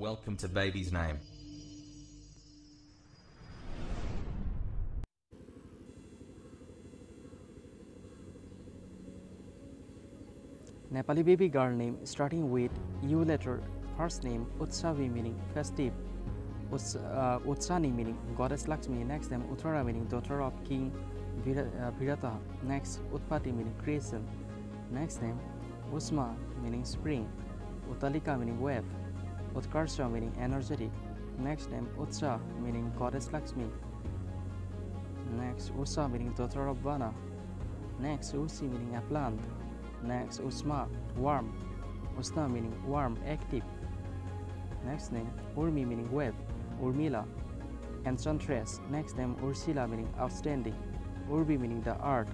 Welcome to baby's name. Nepali baby girl name starting with U letter. First name Utsavi meaning festive. Uts, uh, Utsani meaning goddess Lakshmi. Next name Uttara meaning daughter of king uh, Virata. Next Utpati meaning creation. Next name Usma meaning spring. Utalika meaning wave. Utkarsha meaning energetic. Next name Utsa meaning goddess Lakshmi. Next Ursa meaning daughter of Vana. Next Ursi meaning a plant. Next, Usma, warm. Usna meaning warm, active. Next name, Urmi meaning web. Urmila, enchantress. Next name, Ursila meaning outstanding. Urbi meaning the art.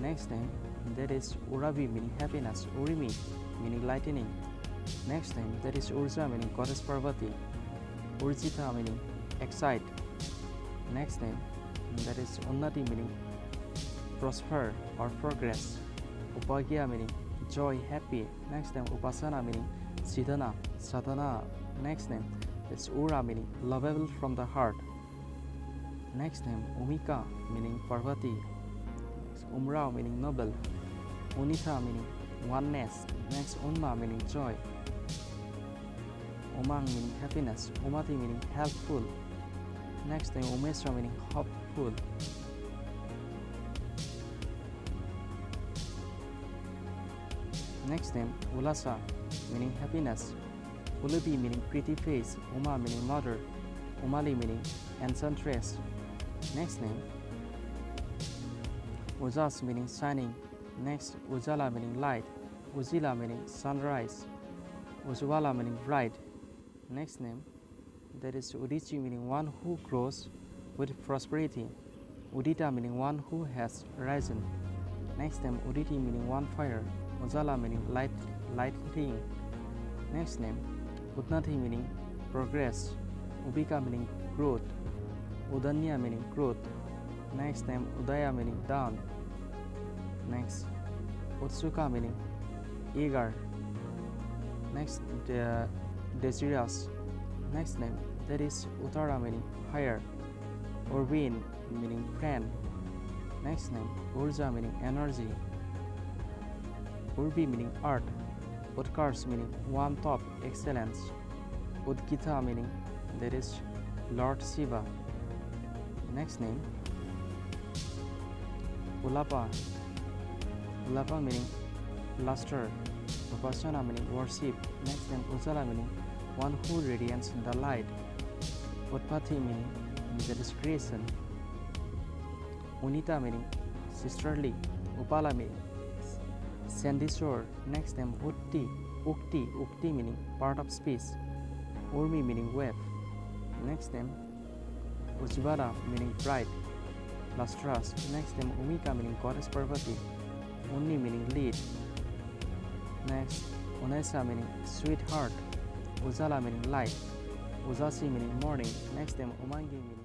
Next name, that is Urabi meaning happiness. Urimi meaning lightning. Next name, that is Urja meaning goddess Parvati. Urjita meaning excite. Next name, that is Unnati meaning prosper or progress. Upagya meaning joy, happy. Next name Upasana meaning Siddhana, Sadhana. Next name is Ura meaning lovable from the heart. Next name Umika meaning Parvati. Umrao meaning noble. Unitha meaning oneness. Next Unma meaning joy. Umang meaning happiness. Umati meaning helpful. Next name Umesra meaning hopeful. Next name Ulasa meaning happiness. Ulubi meaning pretty face. Uma meaning mother. Umali meaning enchantress. Next name Ujas meaning shining. Next Ujala meaning light. Ujila meaning sunrise. Ujwala meaning bright. Next name that is Udichi meaning one who grows with prosperity. Udita meaning one who has risen. Next name Uditi meaning one fire. Ujala meaning light, lighting. Next name, Udnati meaning progress. Ubika meaning growth. Udanya meaning growth. Next name, Udaya meaning dawn. Next, Utsuka meaning eager. Next, the desirous. Next name, that is Uttara meaning higher. Urvin meaning friend. Next name, Urja meaning energy. Urbi meaning art, Utkars meaning one top, excellence, Udgita meaning that is Lord Shiva. Next name Ulapa, Ulapa meaning luster, Upasana meaning worship. Next name Ujala meaning one who radiates the light, Utpati meaning the creation, Unita meaning sisterly, Upala meaning sandy shore. Next name Utti, Ukti, Ukti meaning part of speech. Urmi meaning wave. Next name Ujvara meaning bright, lustrous. Next name Umika meaning goddess Parvati. Unni meaning lead. Next Unesa meaning sweetheart. Uzala meaning light. Uzasi meaning morning. Next name Umangi meaning